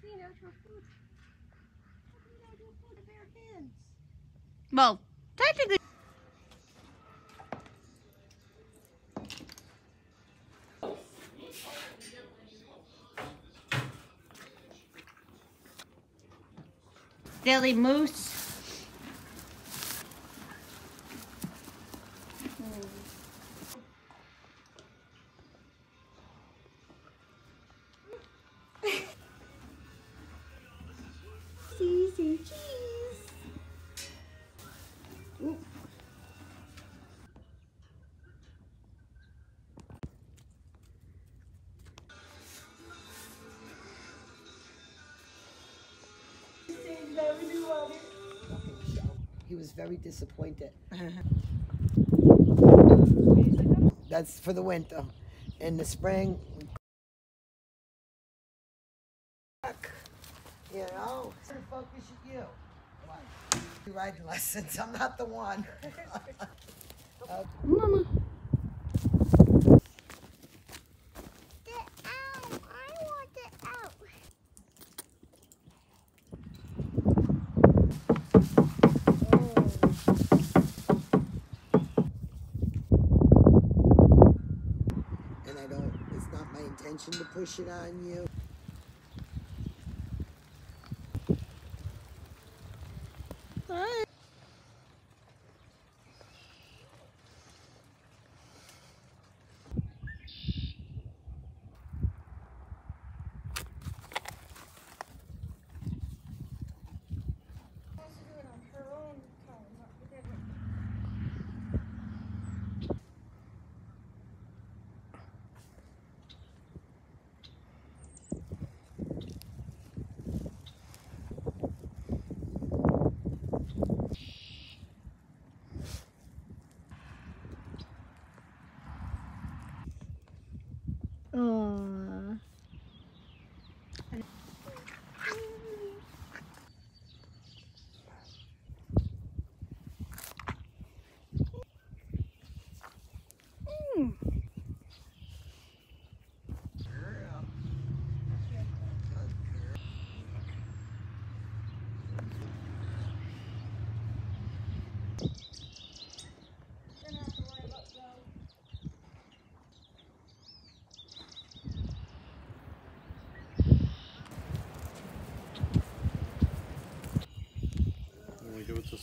food. Food with bare hands. Well, technically. Deli Moose. Was very disappointed. That's for the winter. In the spring, you know, where the fuck you? You riding lessons. I'm not the one. Mama. Get out. I want it out. and I don't. It's not my intention to push it on you.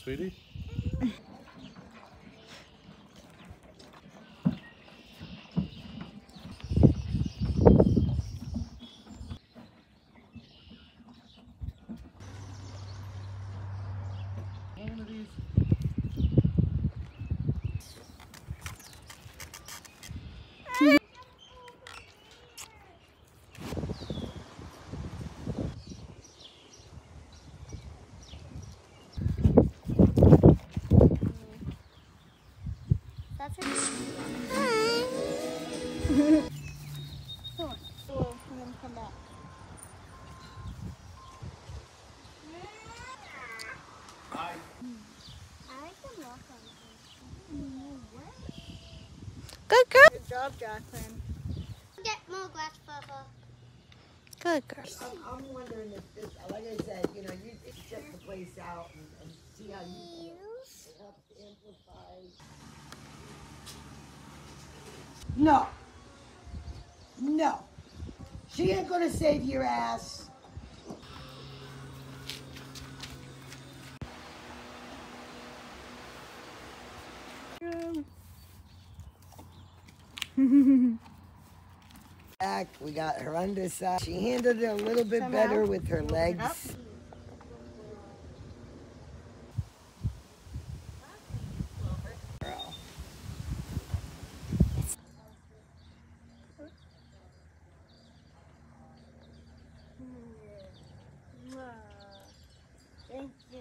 Sweetie? One of these. That's her. Hi. Come on. Go and then come back. I like the rock on Good girl. Good job, Jacqueline. Get more glass purple. Good girl. I'm, I'm wondering if this, like I said, you know, you check the place out and, and see how you feel. To amplify. No. No. She ain't gonna save your ass. Back, we got her underside. She handled it a little bit Somehow. better with her legs. Girl. Thank you.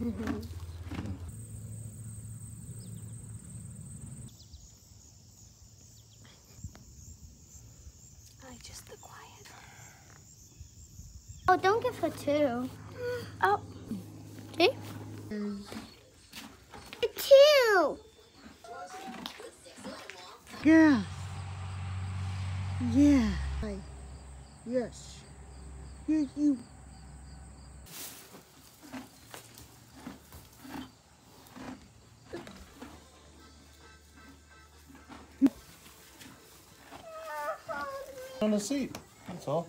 I just the quiet. Oh, don't give her two. Oh. See? Two. Yeah. Yeah. Yes. You, you. On the seat. That's all.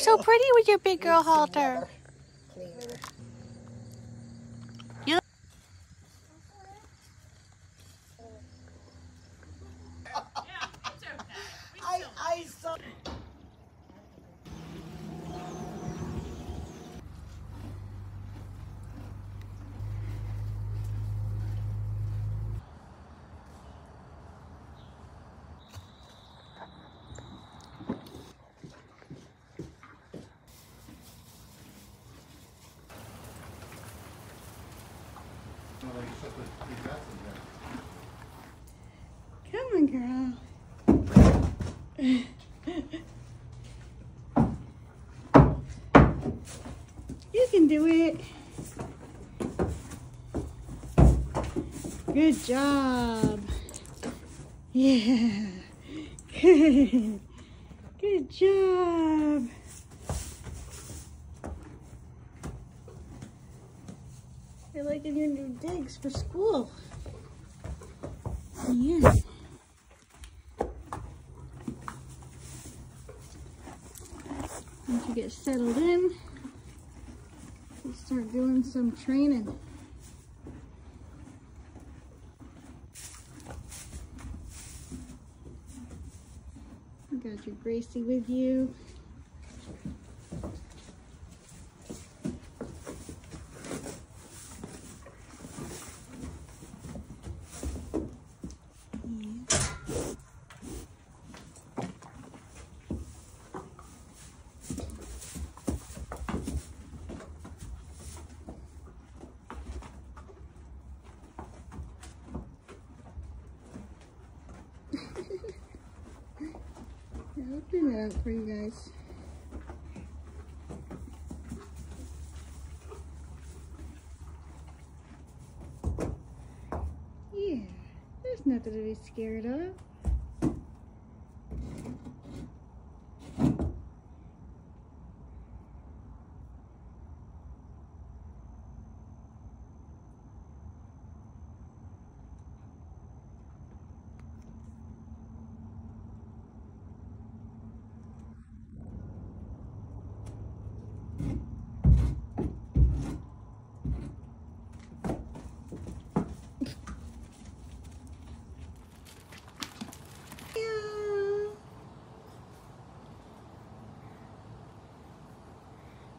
You're so pretty with your big girl halter. Come on, girl. You can do it. Good job. Yeah. Good. Good job. You're liking your new digs for school. Yeah. Once you get settled in, you start doing some training. You got your Gracie with you. I'll it up for you guys. Yeah, there's nothing to be scared of.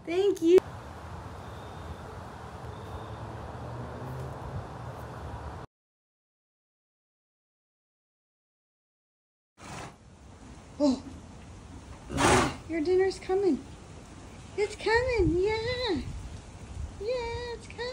Thank you. Oh. Your dinner's coming. It's coming, yeah. Yeah, it's coming.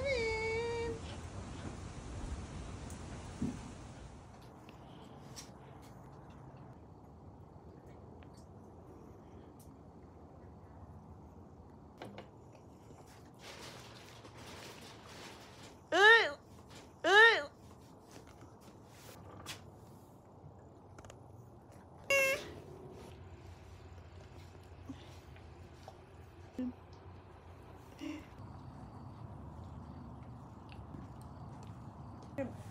Yeah.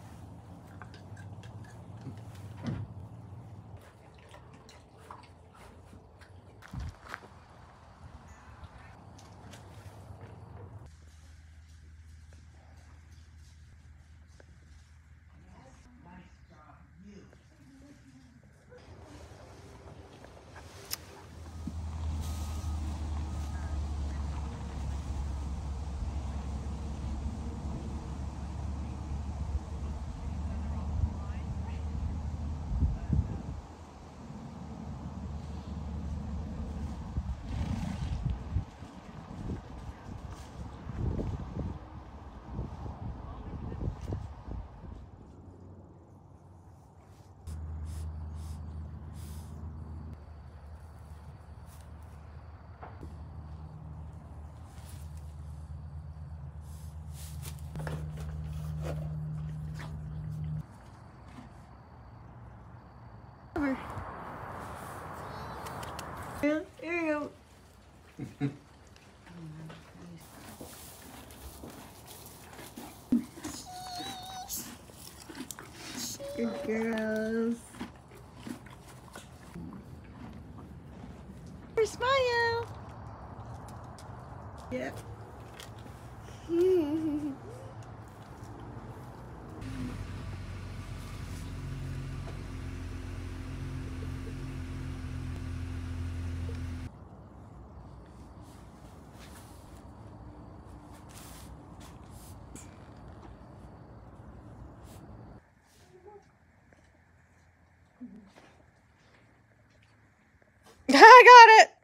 Good girls. Your smile. Yeah. I got it.